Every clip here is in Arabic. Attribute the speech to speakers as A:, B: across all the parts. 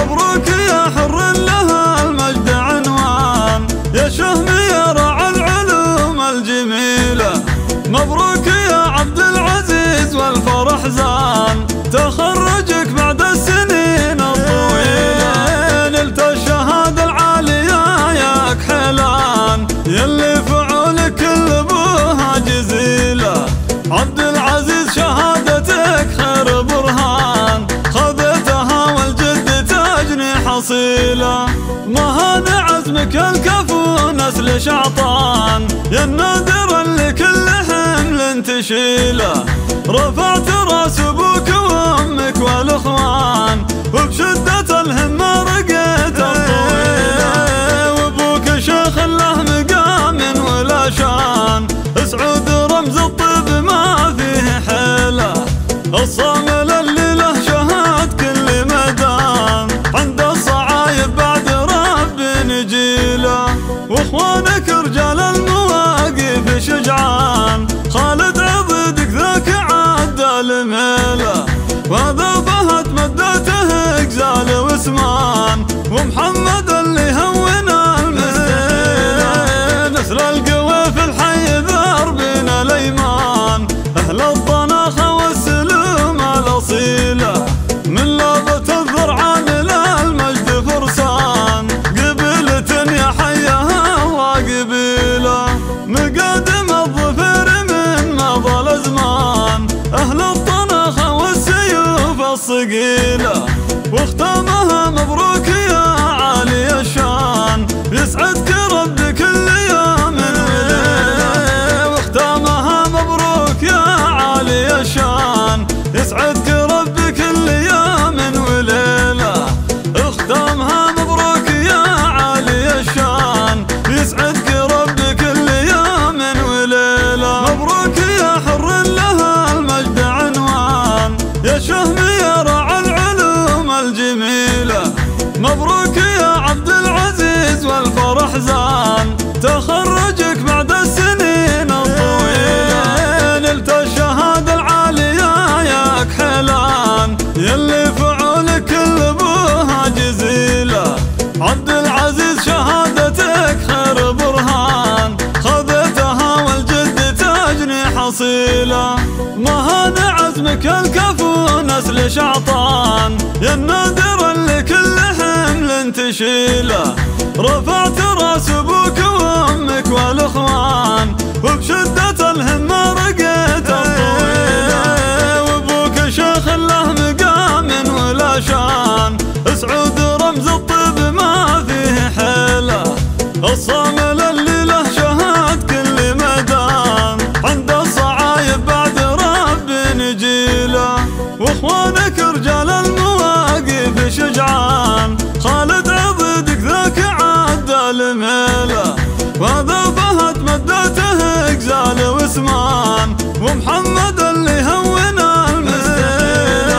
A: مبروك يا حر لها المجد عنوان. يا شهم يا راعى العلوم الجميلة. مبروك حصيلة مهان عزمك الكفو نسل شعطان يا النادر اللي كل حمل تشيله. رفعت رأس أبوك وأمك والأخوان. وبشدة الهمة رقيت والسيوف الصقيله واختامها مبروك يا عالي الشان. يسعدك مبروك يا عبد العزيز والفرح زان. تخرجك بعد السنين الطويلة. نلت الشهادة العالية يا كحلان يلي فعولك كل بوها جزيلة. عبد العزيز شهادتك خير برهان. خذتها والجد تجني حصيلة. مهان عزمك الكفو نسل شعطان. كل حمل تشيله رفعت راس أبوك وامك والإخوان واسمان ومحمد اللي هون المستقيل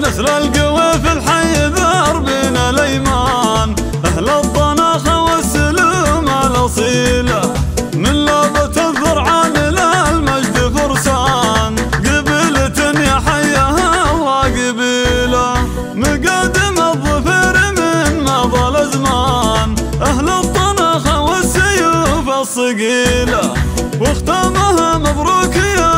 A: نسر القوي في الحي ذار بين الأيمان. أهل الطناخه والسلوم الاصيله من لابة الذرعان للمجد فرسان. قبيلة يا حيها وقبيلة مقادم الظفر من مضى الأزمان. أهل الطناخه والسيوف الصقيله. مبروك يا